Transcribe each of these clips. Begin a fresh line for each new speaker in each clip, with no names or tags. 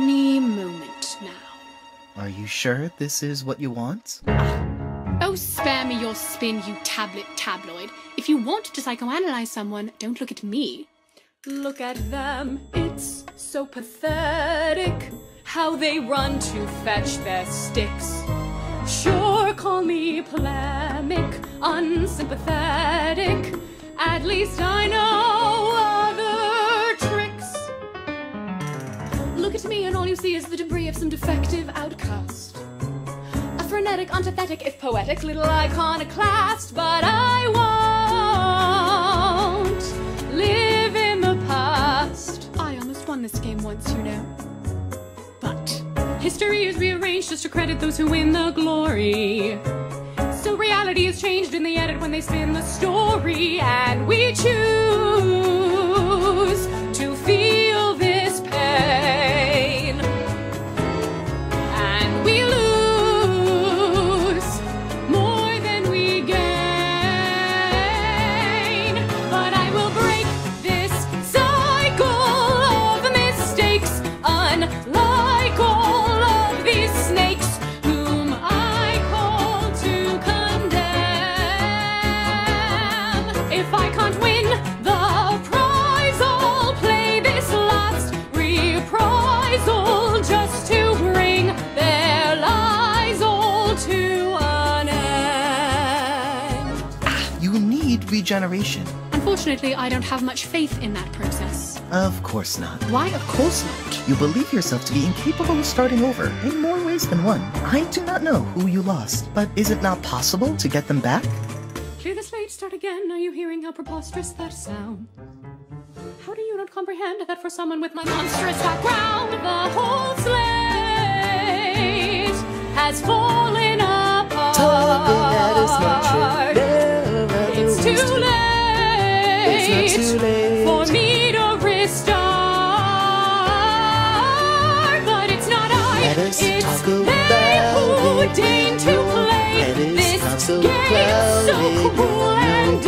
any moment now.
Are you sure this is what you want? Ah.
Oh, spare me your spin, you tablet tabloid. If you want to psychoanalyze someone, don't look at me. Look at them, it's so pathetic how they run to fetch their sticks. Sure, call me polemic, unsympathetic. At least I know Look at me, and all you see is the debris of some defective outcast. A frenetic, antithetic, if poetic, little iconoclast, but I won't live in the past. I almost won this game once, you know. But history is rearranged just to credit those who win the glory. So reality is changed in the edit when they spin the story, and we choose If I can't win the prize, I'll play this last reprisal just to bring their lies all to an end.
You need regeneration.
Unfortunately, I don't have much faith in that process.
Of course not.
Why, of course not.
You believe yourself to be incapable of starting over in more ways than one. I do not know who you lost, but is it not possible to get them back?
Clear the slate, start again. Are you hearing how preposterous that sounds? How do you not comprehend that for someone with my monstrous background, the whole slate has fallen apart? It's too late, for me to restart, but it's not I.
Us
it's they who deign to play this
not
game. So cruel and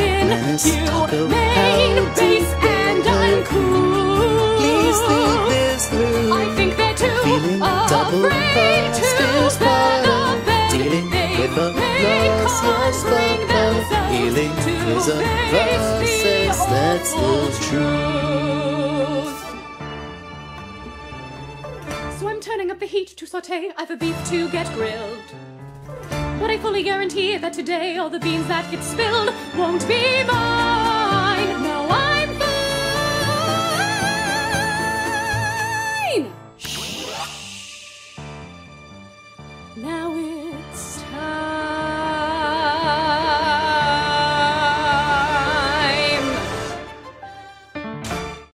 talk
inhumane,
about
base and uncool.
Please think this through.
I think they're too
Feeling
afraid to
past is
bed
part
of
of
bed.
dealing
They
with a loss,
bring themselves
healing
to
is a process, that's the truth.
So I'm turning up the heat to saute. I've a beef to get grilled. But I fully guarantee that today all the beans that get spilled won't be mine.